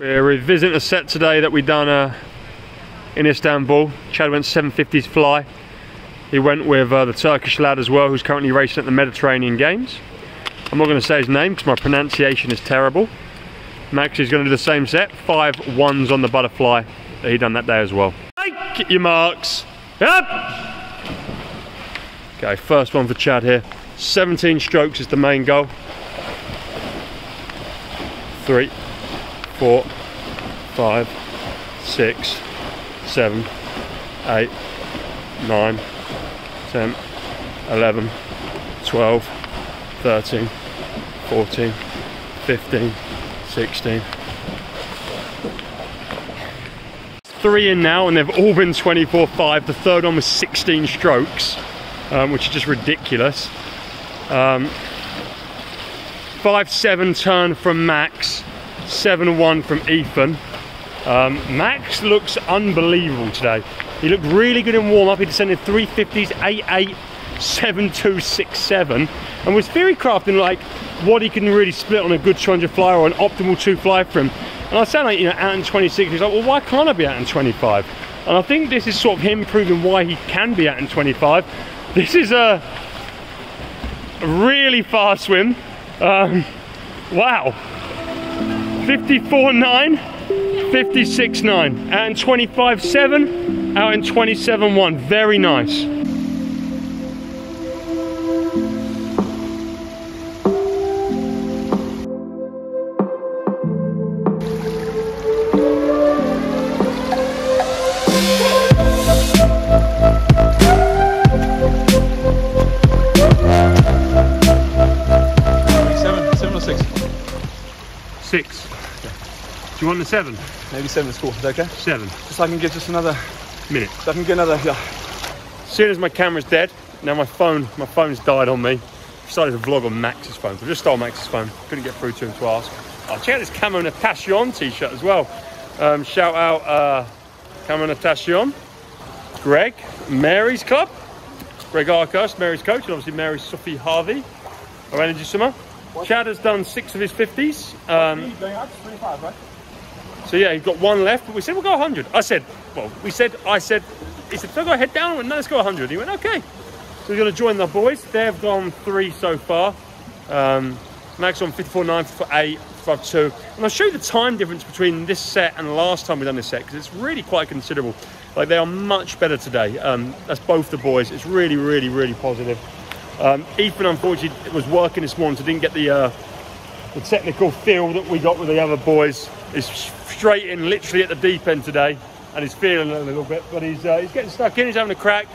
We're revisiting a set today that we done uh, in Istanbul. Chad went 750s fly. He went with uh, the Turkish lad as well, who's currently racing at the Mediterranean Games. I'm not going to say his name because my pronunciation is terrible. Max is going to do the same set, five ones on the butterfly that he done that day as well. Get your marks. Up. Okay, first one for Chad here. 17 strokes is the main goal. Three, four, five, six, seven, eight, nine, ten, eleven, twelve, thirteen, fourteen, fifteen, sixteen. Three in now, and they've all been 24.5. The third one was 16 strokes, um, which is just ridiculous. Um, 5-7 turn from Max, 7-1 from Ethan. Um, Max looks unbelievable today. He looked really good in warm-up. He descended 350s, 8-8, 7-2, 6-7, and was very crafting like what he can really split on a good 200 fly or an optimal two fly for him. And I sound like, you know, out in 26, he's like, well, why can't I be out in 25? And I think this is sort of him proving why he can be out in 25. This is a really fast swim. Um, wow. 54.9, 56.9, and in 25.7, out in 27.1. Very nice. You want the seven? Maybe seven is cool. Is that okay? Seven. Just so I can get just another, Minute. so I can get another, yeah. As soon as my camera's dead, now my phone, my phone's died on me. I started to vlog on Max's phone. So I just stole Max's phone. Couldn't get through to him to ask. Oh, check out this Camo Natation t-shirt as well. Um, shout out uh, Camo Natation, Greg, Mary's Club, Greg Arkhurst, Mary's coach, and obviously Mary Sophie Harvey, our energy swimmer. Chad has done six of his 50s. Um, going out? 25, right? So yeah, he's got one left, but we said we'll go 100. I said, well, we said, I said, he said, so go head down? Went, no, let's go 100. He went, okay. So we're going to join the boys. They've gone three so far. Um, Max on 54.9, 58, 52. And I'll show you the time difference between this set and the last time we've done this set because it's really quite considerable. Like they are much better today. Um, that's both the boys. It's really, really, really positive. Um, Ethan, unfortunately, was working this morning, so didn't get the uh, the technical feel that we got with the other boys. is straight in, literally at the deep end today, and he's feeling it a little bit. But he's uh, he's getting stuck in. He's having a crack,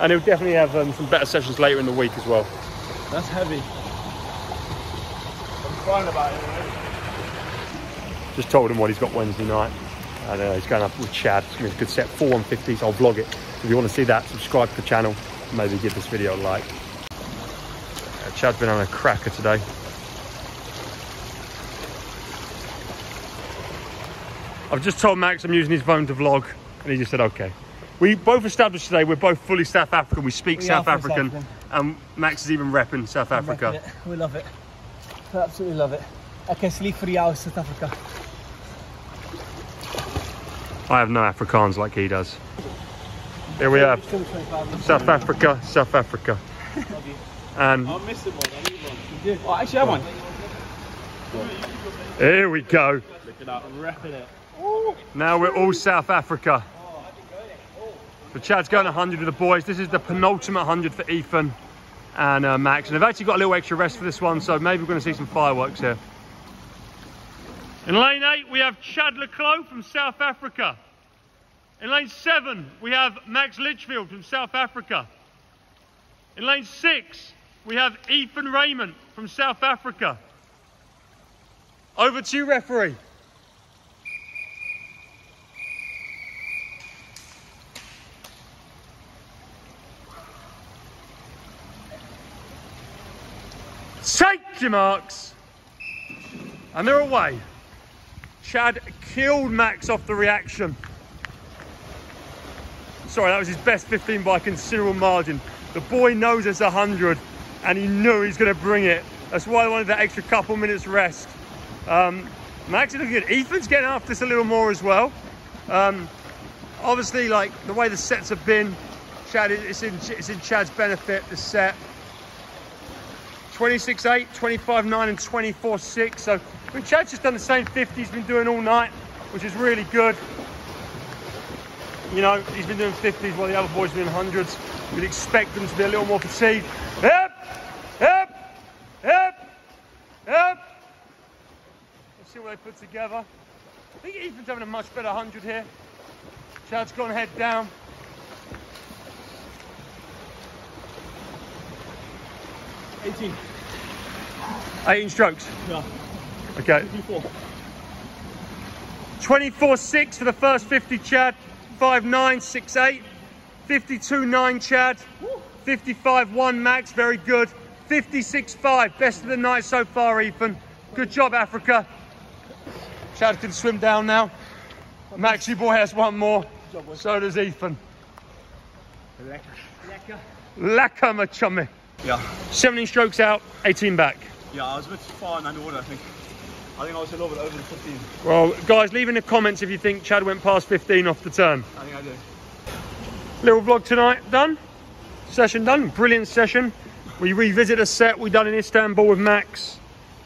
and he'll definitely have um, some better sessions later in the week as well. That's heavy. I'm fine about it, right? Just told him what he's got Wednesday night. And uh, he's going up with Chad. It's going to be a good set. 4 150s. I'll vlog it. If you want to see that, subscribe to the channel. Maybe give this video a like. Uh, Chad's been on a cracker today. I've just told Max I'm using his phone to vlog, and he just said okay. We both established today we're both fully South African. We speak We South are South African, and Max is even repping South Africa. Reckon it. We love it. We absolutely love it. I can sleep for the hours South Africa. I have no Afrikaans like he does. Here we are, South Africa, South Africa. Love you. And I'm missing one. I need one. You do. Oh, actually, I have one. here we go. Look it up. I'm repping it. Now we're all South Africa. So Chad's going 100 with the boys. This is the penultimate 100 for Ethan and uh, Max. And they've actually got a little extra rest for this one, so maybe we're going to see some fireworks here. In lane 8, we have Chad le Clos from South Africa. In lane 7, we have Max Litchfield from South Africa. In lane 6, we have Ethan Raymond from South Africa. Over to you, referee. Take your marks. And they're away. Chad killed Max off the reaction. Sorry, that was his best 15 by a considerable margin. The boy knows it's 100 and he knew he's going to bring it. That's why I wanted that extra couple minutes rest. Um, Max is looking good. Ethan's getting after this a little more as well. Um, obviously, like the way the sets have been, Chad, it's in, it's in Chad's benefit, the set. 26.8, 25.9 and 24.6. So I mean, Chad's just done the same 50 he's been doing all night, which is really good. You know, he's been doing 50s while the other boys are doing hundreds. We'd expect them to be a little more fatigued. Yep, yep, yep, yep. Let's see what they put together. I think Ethan's having a much better 100 here. Chad's gone head down. Eighteen. 18 strokes. Yeah. Okay. Fifty-four. 24.6 for the first 50 Chad, 5'9", 6'8", 52.9 Chad, 55.1 Max, very good, 56.5, best of the night so far Ethan. Good job Africa. Chad can swim down now. Max, Maxi boy has one more, so does Ethan. Lekker. Laka my chummy. Yeah. 17 strokes out, 18 back. Yeah, I was a bit far in underwater, I think. I think I was a little bit over the 15. Well, guys, leave in the comments if you think Chad went past 15 off the turn. I think I did. Little vlog tonight done. Session done. Brilliant session. We revisit a set we done in Istanbul with Max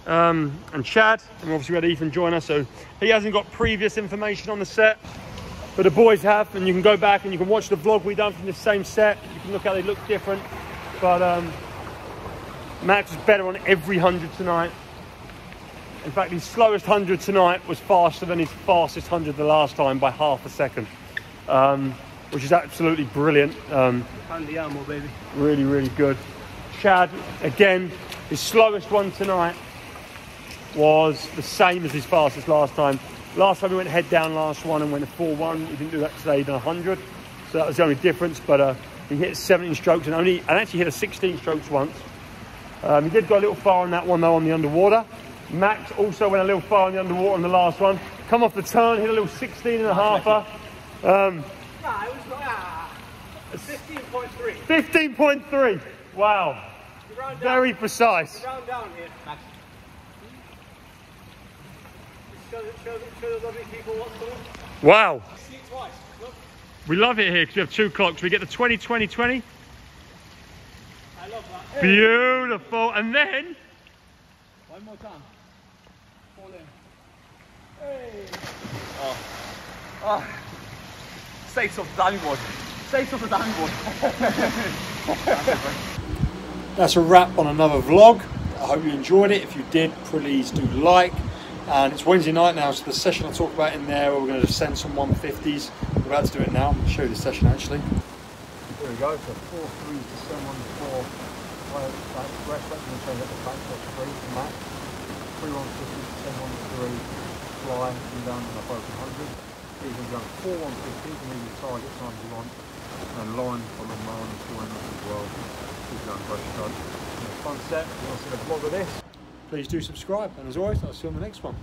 um, and Chad, and obviously we had Ethan join us. So he hasn't got previous information on the set, but the boys have, and you can go back and you can watch the vlog we done from the same set. You can look how they look different, but um, Max was better on every hundred tonight. In fact, his slowest hundred tonight was faster than his fastest hundred the last time by half a second, um, which is absolutely brilliant. Um, Andiamo, baby. really, really good. Chad, again, his slowest one tonight was the same as his fastest last time. Last time he went head down last one and went a 4-1. He didn't do that today, he done 100. So that was the only difference, but uh, he hit 17 strokes and only, and actually hit a 16 strokes once. Um, he did go a little far on that one though on the underwater. Max also went a little far on the underwater on the last one. Come off the turn, hit a little 16 and a halfer. Um, Nah, it was not. Ah. 15.3. 15.3. Wow. You round down. Very precise. Round down here. Max. Show, show, show lovely people what's. Wow. See it twice. Look. We love it here because we have two clocks. We get the 20, 20, 20. I love that. Beautiful. And then, One more time. Fall in. States off the diving board. States off the diving board. that's a wrap on another vlog. I hope you enjoyed it. If you did, please do like. And it's Wednesday night now, so the session I'll talk about in there, we're going to descend some 150s. We're about to do it now. To show you the session actually. There we go. So four threes to send one four. Well, that rest that's going to change up the back so three to max. Three one fifty to send one three. Fly and down on a broken hundred. You can go four one fifty to move your target times you want. And from the Marlin is joining us as well. She's going both strokes. Fun set. If you want to see the vlog of this, please do subscribe. And as always, I'll see you on the next one.